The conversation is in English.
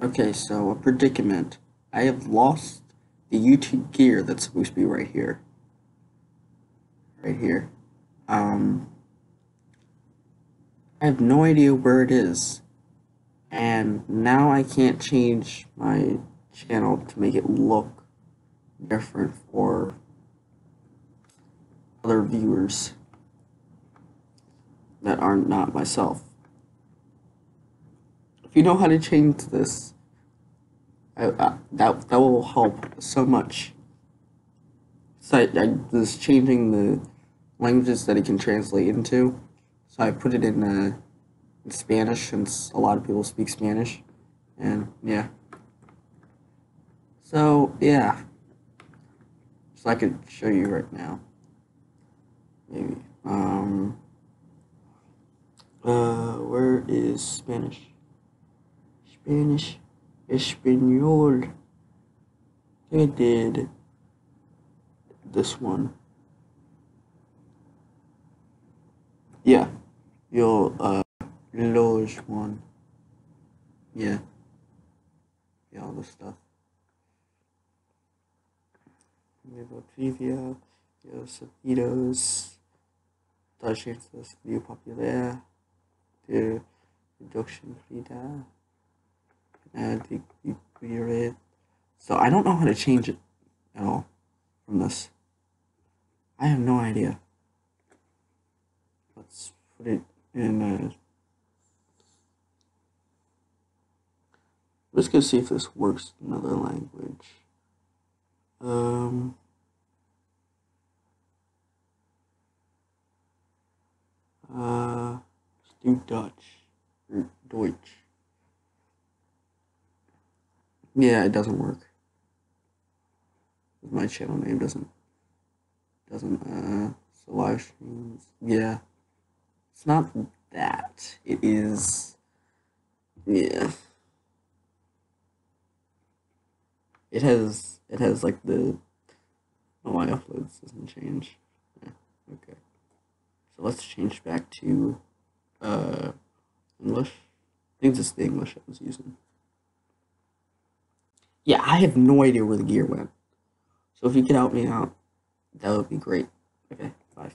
Okay, so a predicament. I have lost the YouTube gear that's supposed to be right here. Right here. Um, I have no idea where it is. And now I can't change my channel to make it look different for other viewers that are not myself. If you know how to change this, I, I, that that will help so much. So I, I was changing the languages that it can translate into. So I put it in, uh, in Spanish since a lot of people speak Spanish, and yeah. So yeah. So I could show you right now. Maybe. Um. Uh, where is Spanish? Spanish, Espanol. I did this one. Yeah, your uh, Loge one. Yeah, yeah, all this stuff. Nuevo trivia, los sabidos, tarjetas de popular, de reduction Frida. And the, the period. So I don't know how to change it at all from this. I have no idea. Let's put it in. Uh, let's go see if this works in another language. Um. Uh, do Dutch or Deutsch. Yeah, it doesn't work. My channel name doesn't doesn't uh so live streams. Yeah. It's not that. It is yeah. It has it has like the oh my uploads doesn't change. Yeah, okay. So let's change back to uh English. I think this is the English I was using. Yeah, I have no idea where the gear went. So if you could help me out, that would be great. Okay, bye.